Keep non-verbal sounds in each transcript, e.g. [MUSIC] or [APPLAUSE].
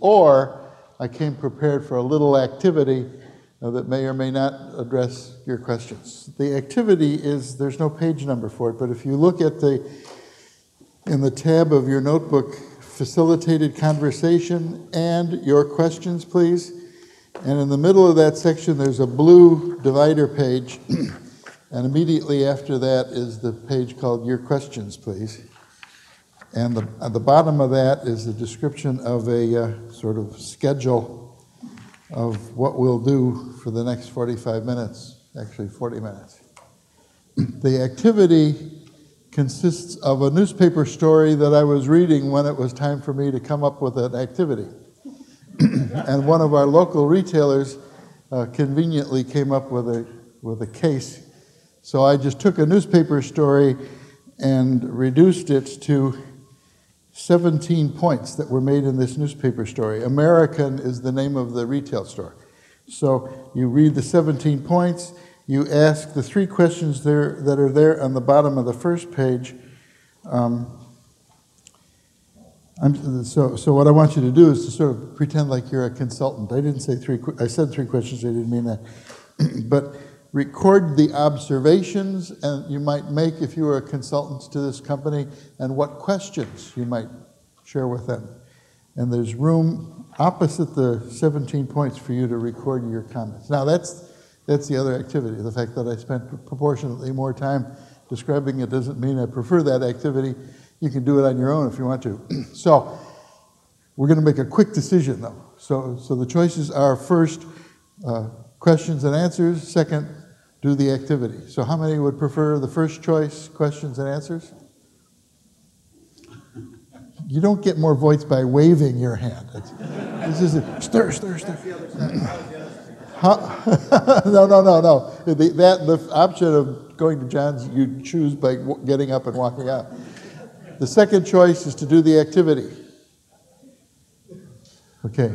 or I came prepared for a little activity uh, that may or may not address your questions. The activity is, there's no page number for it, but if you look at the, in the tab of your notebook, facilitated conversation and your questions, please. And in the middle of that section, there's a blue divider page. [CLEARS THROAT] and immediately after that is the page called Your Questions, please. And the, at the bottom of that is the description of a uh, sort of schedule of what we'll do for the next 45 minutes, actually 40 minutes. [CLEARS THROAT] the activity consists of a newspaper story that I was reading when it was time for me to come up with an activity. [CLEARS THROAT] and one of our local retailers uh, conveniently came up with a, with a case. So I just took a newspaper story and reduced it to 17 points that were made in this newspaper story. American is the name of the retail store. So you read the 17 points, you ask the three questions there that are there on the bottom of the first page. Um, so, so what I want you to do is to sort of pretend like you're a consultant. I didn't say three. I said three questions. I didn't mean that. [CLEARS THROAT] but record the observations and you might make if you were a consultant to this company and what questions you might share with them. And there's room opposite the 17 points for you to record your comments. Now that's that's the other activity. The fact that I spent proportionately more time describing it doesn't mean I prefer that activity. You can do it on your own if you want to. [CLEARS THROAT] so we're going to make a quick decision though. So, so the choices are first, uh, questions and answers. Second, do the activity. So, how many would prefer the first choice, questions and answers? You don't get more votes by waving your hand. It's, this is a, stir, stir, stir. [LAUGHS] no, no, no, no. The, that, the option of going to John's, you choose by getting up and walking out. The second choice is to do the activity. Okay.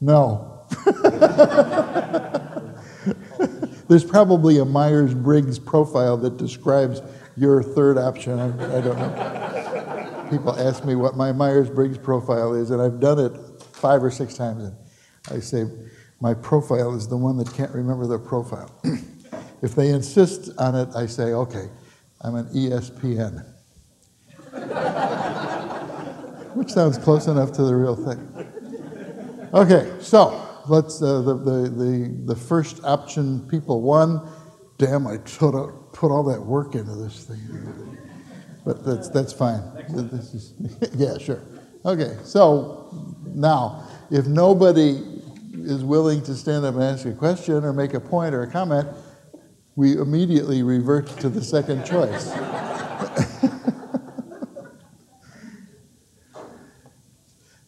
No. [LAUGHS] There's probably a Myers Briggs profile that describes your third option. I, I don't know. People ask me what my Myers Briggs profile is, and I've done it five or six times. And I say, my profile is the one that can't remember their profile. [CLEARS THROAT] if they insist on it, I say, okay, I'm an ESPN. [LAUGHS] Which sounds close enough to the real thing. Okay, so let's, uh, the, the, the, the first option, people won. Damn, I put, put all that work into this thing. But that's, that's fine. This is, [LAUGHS] yeah, sure. Okay, so now, if nobody is willing to stand up and ask a question or make a point or a comment, we immediately revert to the second choice. [LAUGHS]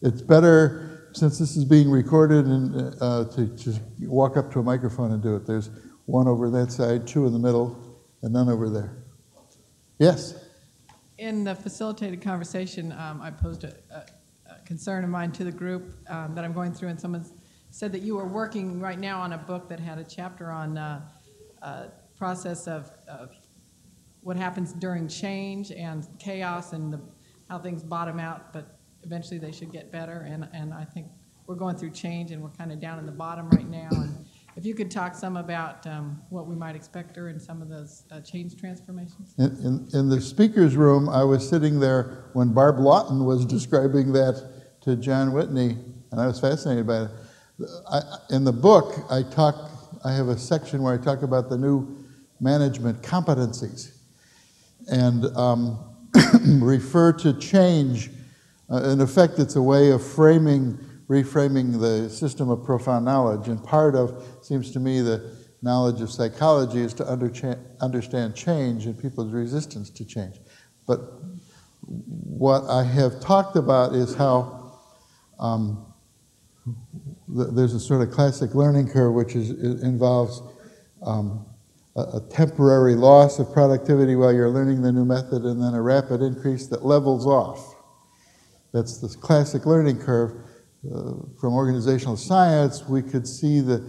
it's better since this is being recorded and uh, to walk up to a microphone and do it. There's one over that side, two in the middle, and none over there. Yes. In the facilitated conversation, um, I posed a, a, a, concern of mine to the group um, that I'm going through, and someone said that you were working right now on a book that had a chapter on uh, uh, process of, of, what happens during change and chaos and the, how things bottom out, but eventually they should get better. And, and I think we're going through change and we're kind of down in the bottom right now. And if you could talk some about um, what we might expect during some of those uh, change transformations. In, in, in, the speaker's room, I was sitting there when Barb Lawton was describing that to John Whitney, and I was fascinated by it. I, in the book, I talk. I have a section where I talk about the new management competencies, and um, [COUGHS] refer to change uh, in effect, it's a way of framing, reframing the system of profound knowledge. And part of, seems to me, the knowledge of psychology is to under understand change and people's resistance to change. But what I have talked about is how um, th there's a sort of classic learning curve which is, involves um, a temporary loss of productivity while you're learning the new method and then a rapid increase that levels off. That's the classic learning curve. Uh, from organizational science, we could see that,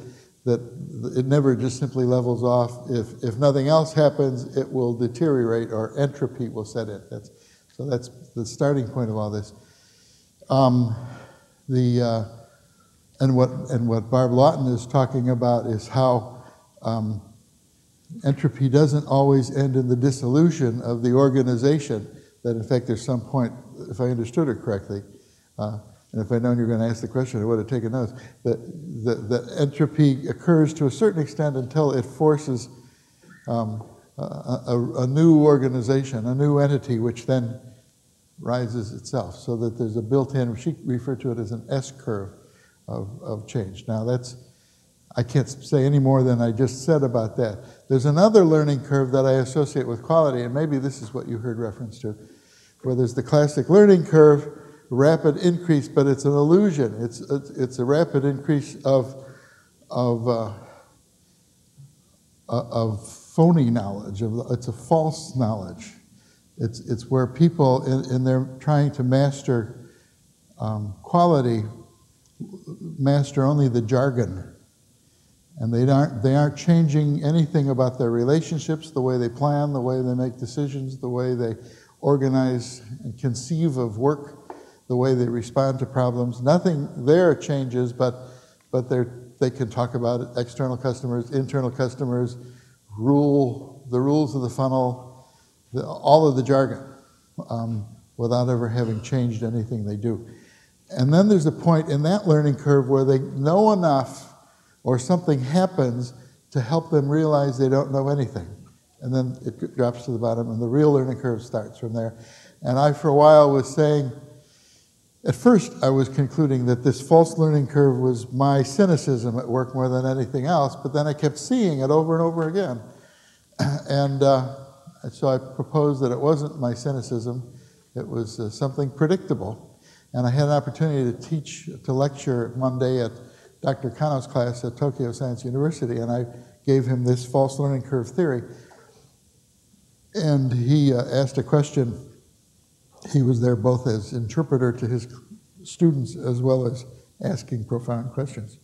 that it never just simply levels off. If, if nothing else happens, it will deteriorate or entropy will set in. That's, so that's the starting point of all this. Um, The, uh, and, what, and what Barb Lawton is talking about is how um, entropy doesn't always end in the dissolution of the organization, that in fact there's some point, if I understood her correctly, uh, and if I'd known you were going to ask the question, I would have taken notes, that, that, that entropy occurs to a certain extent until it forces um, a, a, a, new organization, a new entity, which then rises itself, so that there's a built-in, she referred to it as an S-curve of, of change. Now that's, I can't say any more than I just said about that. There's another learning curve that I associate with quality, and maybe this is what you heard reference to, where there's the classic learning curve, rapid increase, but it's an illusion. It's, it's, it's a rapid increase of, of, uh, uh of phony knowledge, of, it's a false knowledge. It's, it's where people, in, in their trying to master um, quality, master only the jargon. And they aren't, they aren't changing anything about their relationships, the way they plan, the way they make decisions, the way they organize and conceive of work the way they respond to problems. Nothing there changes, but, but they can talk about it. external customers, internal customers, rule, the rules of the funnel, the, all of the jargon, um, without ever having changed anything they do. And then there's a point in that learning curve where they know enough or something happens to help them realize they don't know anything. And then it drops to the bottom, and the real learning curve starts from there. And I, for a while, was saying, at first, I was concluding that this false learning curve was my cynicism at work more than anything else, but then I kept seeing it over and over again. [CLEARS THROAT] And uh, so I proposed that it wasn't my cynicism, it was uh, something predictable. And I had an opportunity to teach, to lecture Monday at Dr. Kano's class at Tokyo Science University, and I gave him this false learning curve theory. And he uh, asked a question he was there both as interpreter to his students as well as asking profound questions.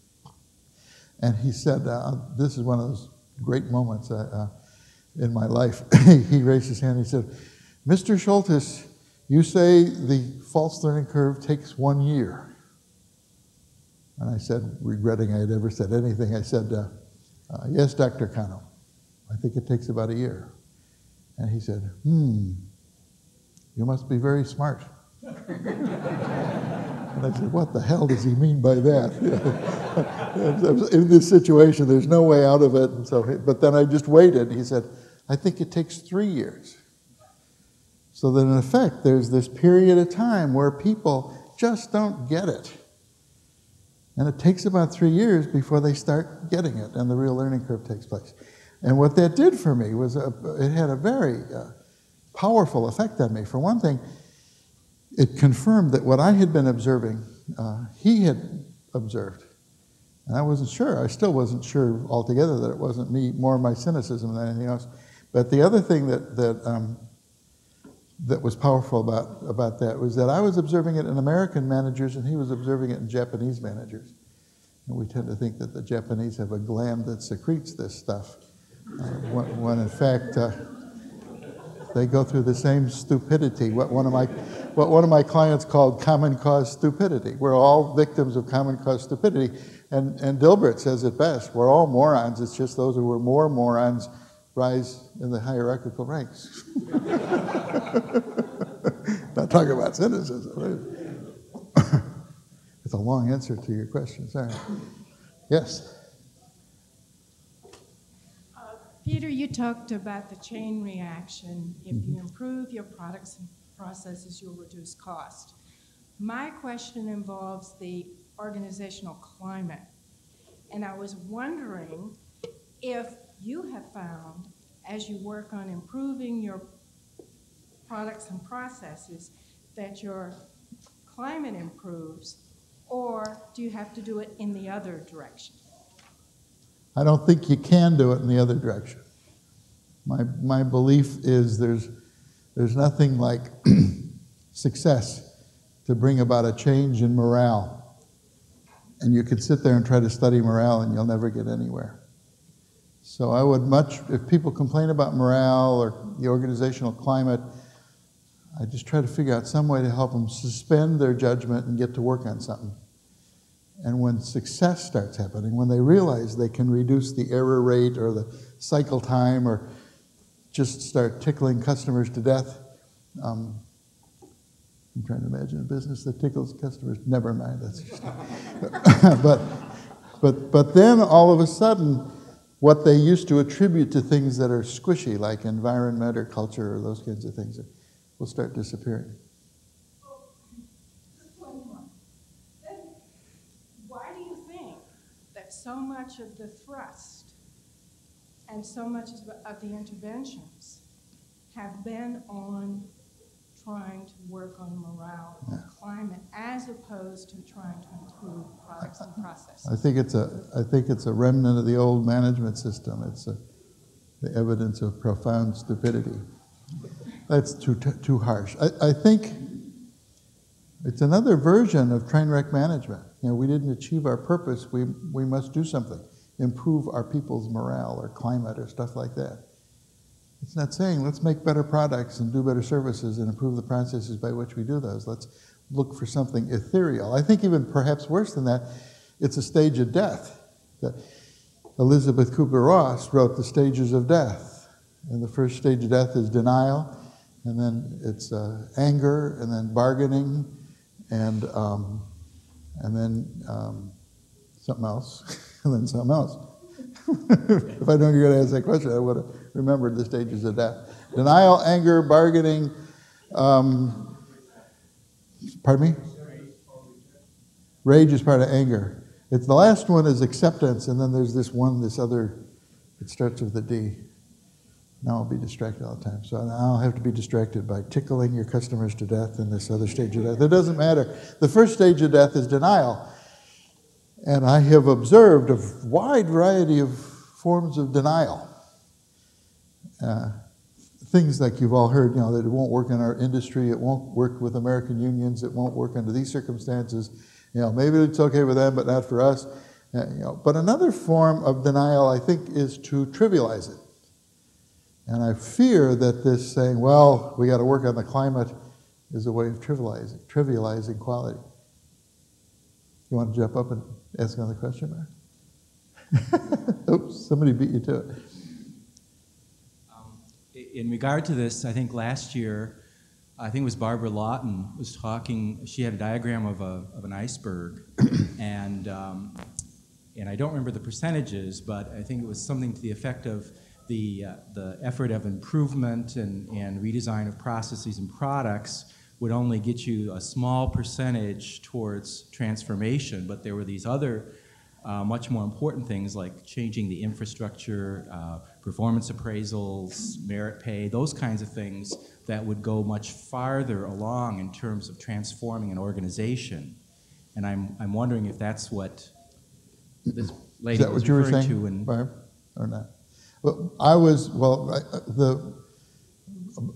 And he said, uh, This is one of those great moments uh, uh, in my life. [LAUGHS] he raised his hand and he said, Mr. Scholtes, you say the false learning curve takes one year. And I said, regretting I had ever said anything, I said, uh, uh, Yes, Dr. Kano, I think it takes about a year. And he said, Hmm, you must be very smart. and I said, What the hell does he mean by that? [LAUGHS] in this situation, there's no way out of it. And so, but then I just waited. He said, I think it takes three years. So that in effect, there's this period of time where people just don't get it. And it takes about three years before they start getting it, and the real learning curve takes place. And what that did for me was a, it had a very uh, powerful effect on me. For one thing, it confirmed that what I had been observing, uh, he had observed. And I wasn't sure. I still wasn't sure altogether that it wasn't me, more my cynicism than anything else. But the other thing that, that, um, that was powerful about, about that was that I was observing it in American managers and he was observing it in Japanese managers. And we tend to think that the Japanese have a gland that secretes this stuff, when, in fact, uh, they go through the same stupidity, what one of my, what one of my clients called common cause stupidity. We're all victims of common cause stupidity. And, and Dilbert says it best we're all morons, it's just those who are more morons rise in the hierarchical ranks. [LAUGHS] Not talking about cynicism. [LAUGHS] it's a long answer to your question, sorry. Yes? Peter, you talked about the chain reaction. If you mm-hmm. improve your products and processes, you'll reduce cost. My question involves the organizational climate. And I was wondering if you have found, as you work on improving your products and processes, that your climate improves, or do you have to do it in the other direction? I don't think you can do it in the other direction. My, my belief is there's, there's nothing like [CLEARS THROAT] success to bring about a change in morale. And you could sit there and try to study morale and you'll never get anywhere. So I would much, if people complain about morale or the organizational climate, I just try to figure out some way to help them suspend their judgment and get to work on something. And when success starts happening, when they realize they can reduce the error rate or the cycle time or just start tickling customers to death, um, I'm trying to imagine a business that tickles customers. Never mind, that's just. [LAUGHS] but, but, but then all of a sudden, what they used to attribute to things that are squishy, like environment or culture or those kinds of things, will start disappearing. Why do you think that so much of the thrust and so much of the interventions have been on trying to work on morale and climate as opposed to trying to improve products and processes? I think it's a, I think it's a remnant of the old management system. It's a, the evidence of profound stupidity. That's too, too harsh. I, I think it's another version of train wreck management. You know, we didn't achieve our purpose. We, we must do something, improve our people's morale or climate or stuff like that. It's not saying let's make better products and do better services and improve the processes by which we do those. Let's look for something ethereal. I think even perhaps worse than that, it's a stage of death. That Elisabeth Kubler-Ross wrote The Stages of Death. And the first stage of death is denial, and then it's uh, anger, and then bargaining, and, um, and then um, something else, [LAUGHS] and then something else. [LAUGHS] if I you're going to ask that question, I would have remembered the stages of death. Denial, anger, bargaining. Um, pardon me? Rage is part of anger. It's the last one is acceptance, and then there's this one, this other. It starts with a D. Now I'll be distracted all the time. So I'll have to be distracted by tickling your customers to death in this other stage of death. It doesn't matter. The first stage of death is denial. And I have observed a wide variety of forms of denial. Uh, things like you've all heard, you know, that it won't work in our industry, it won't work with American unions, it won't work under these circumstances. You know, maybe it's okay with them, but not for us. Uh, you know, but another form of denial, I think, is to trivialize it. And I fear that this saying, well, we got to work on the climate, is a way of trivializing, trivializing quality. You want to jump up and ask another question, Mark? [LAUGHS] Oops, somebody beat you to it. Um, in regard to this, I think last year, I think it was Barbara Lawton was talking. She had a diagram of, a, of an iceberg, [COUGHS] and um, and I don't remember the percentages, but I think it was something to the effect of the, uh, the effort of improvement and, and redesign of processes and products would only get you a small percentage towards transformation, but there were these other uh, much more important things like changing the infrastructure, uh, performance appraisals, merit pay, those kinds of things that would go much farther along in terms of transforming an organization. And I'm, I'm wondering if that's what this lady Is that was what you were referring saying, to. And Barb, or not? Well, I was, well, I- uh, the,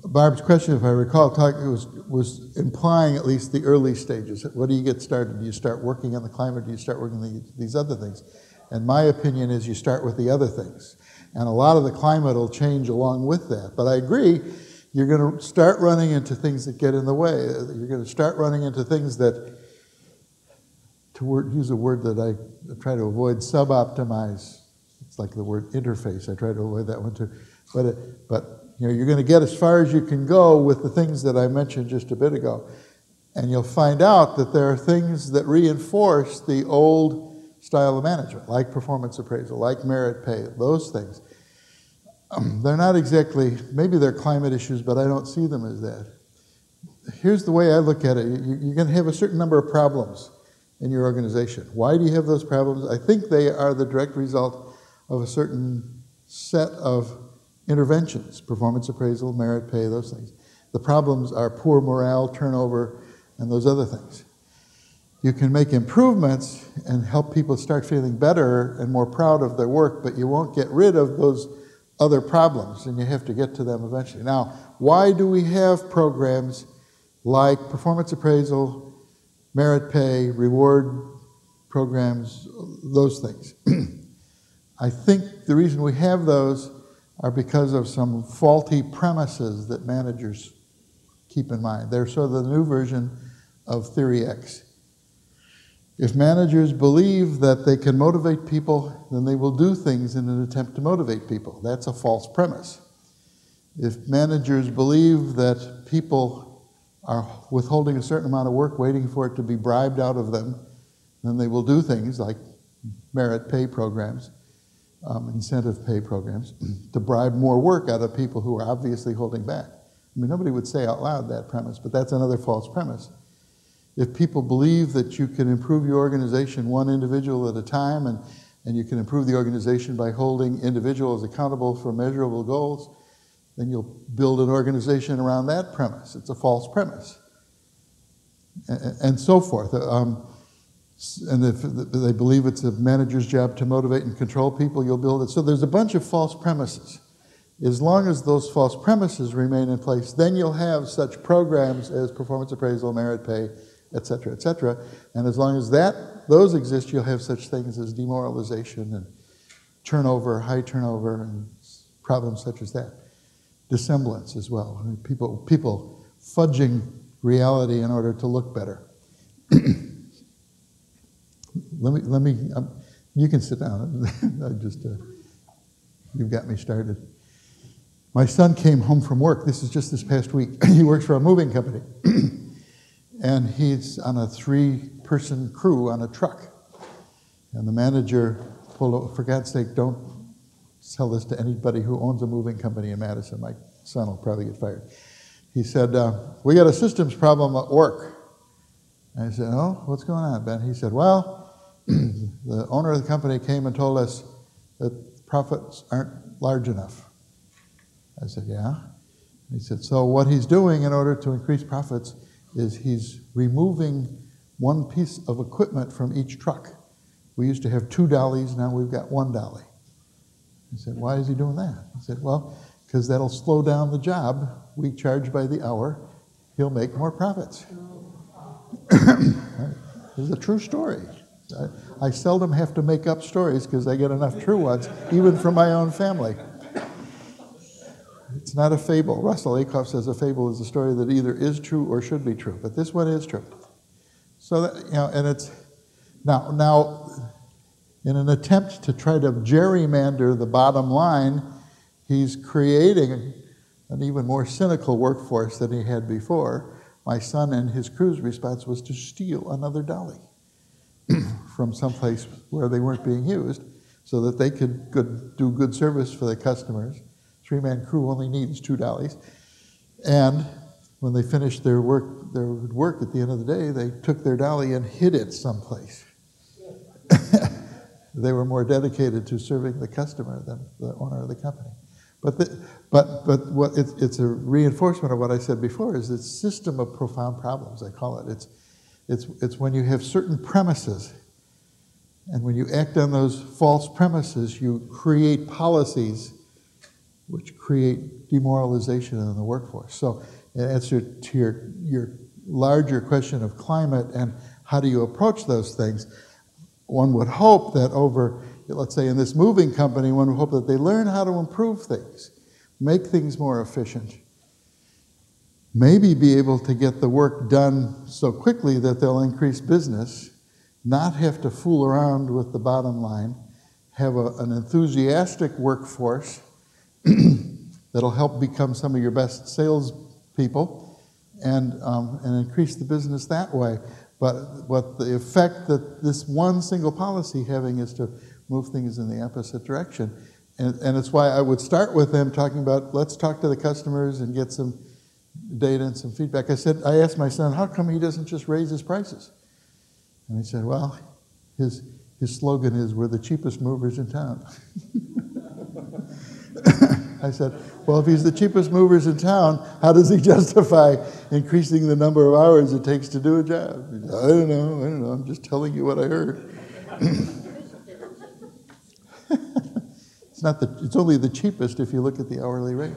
Barb's question, if I recall, talk, was, was implying at least the early stages. What do you get started? Do you start working on the climate? Do you start working on the, these other things? And my opinion is you start with the other things. And a lot of the climate will change along with that. But I agree, you're going to start running into things that get in the way. You're going to start running into things that, to word, use a word that I try to avoid, sub-optimize. It's like the word interface. I try to avoid that one too. But, it, but you know, you're going to get as far as you can go with the things that I mentioned just a bit ago. And you'll find out that there are things that reinforce the old style of management, like performance appraisal, like merit pay, those things. Um, they're not exactly, maybe they're climate issues, but I don't see them as that. Here's the way I look at it you, you're going to have a certain number of problems in your organization. Why do you have those problems? I think they are the direct result of a certain set of interventions performance appraisal, merit pay, those things. The problems are poor morale, turnover, and those other things. You can make improvements and help people start feeling better and more proud of their work, but you won't get rid of those other problems, and you have to get to them eventually. Now, why do we have programs like performance appraisal, merit pay, reward programs, those things? [CLEARS THROAT] I think the reason we have those are because of some faulty premises that managers keep in mind. They're sort of the new version of Theory X. If managers believe that they can motivate people, then they will do things in an attempt to motivate people. That's a false premise. If managers believe that people are withholding a certain amount of work, waiting for it to be bribed out of them, then they will do things like merit pay programs, um, incentive pay programs, [CLEARS THROAT] to bribe more work out of people who are obviously holding back. I mean, nobody would say out loud that premise, but that's another false premise. If people believe that you can improve your organization one individual at a time and, and you can improve the organization by holding individuals accountable for measurable goals, then you'll build an organization around that premise. It's a false premise. And, and so forth. Um, and if they believe it's a manager's job to motivate and control people, you'll build it. So there's a bunch of false premises. As long as those false premises remain in place, then you'll have such programs as performance appraisal, merit pay, et cetera, et cetera. And as long as that, those exist, you'll have such things as demoralization and turnover, high turnover, and problems such as that. Dissemblance as well. I mean, people, people fudging reality in order to look better. [CLEARS THROAT] let me, let me um, you can sit down. [LAUGHS] I just, uh, you've got me started. My son came home from work. This is just this past week. [CLEARS THROAT] he works for a moving company [CLEARS THROAT] and he's on a three person crew on a truck. And the manager pulled over, for God's sake, don't tell this to anybody who owns a moving company in Madison. My son will probably get fired. He said, uh, We got a systems problem at work. And I said, Oh, what's going on, Ben? He said, Well, [CLEARS THROAT] the owner of the company came and told us that profits aren't large enough. I said, Yeah. He said, So what he's doing in order to increase profits is he's removing one piece of equipment from each truck. We used to have two dollies, now we've got one dolly. I said, Why is he doing that? He said, Well, because that'll slow down the job. We charge by the hour, he'll make more profits. [CLEARS THROAT] this is a true story. I, I seldom have to make up stories because I get enough true ones, even from my own family. It's not a fable. Russell Ackoff says a fable is a story that either is true or should be true, but this one is true. So that, you know, and it's now now in an attempt to try to gerrymander the bottom line, he's creating an even more cynical workforce than he had before. My son and his crew's response was to steal another dolly from someplace where they weren't being used so that they could good, do good service for the customers Three man crew only needs two dollies. And when they finished their work, their work at the end of the day, they took their dolly and hid it someplace. [LAUGHS] they were more dedicated to serving the customer than the owner of the company. But, the, but, but what it's, it's a reinforcement of what I said before is this system of profound problems, I call it. It's, it's, it's when you have certain premises, and when you act on those false premises, you create policies which create demoralization in the workforce. So, in answer to your, your larger question of climate and how do you approach those things, one would hope that over, let's say in this moving company, one would hope that they learn how to improve things, make things more efficient, maybe be able to get the work done so quickly that they'll increase business, not have to fool around with the bottom line, have a, an enthusiastic workforce [CLEARS THROAT] that'll help become some of your best salespeople and, um, and increase the business that way. But what the effect that this one single policy having is to move things in the opposite direction. And, and it's why I would start with them talking about let's talk to the customers and get some data and some feedback. I said, I asked my son, how come he doesn't just raise his prices? And he said, well, his, his slogan is, we're the cheapest movers in town. [LAUGHS] I said, well, if he's the cheapest movers in town, how does he [LAUGHS] justify increasing the number of hours it takes to do a job? Said, I don't know, I don't know, I'm just telling you what I heard. [LAUGHS] it's not the, it's only the cheapest if you look at the hourly rate.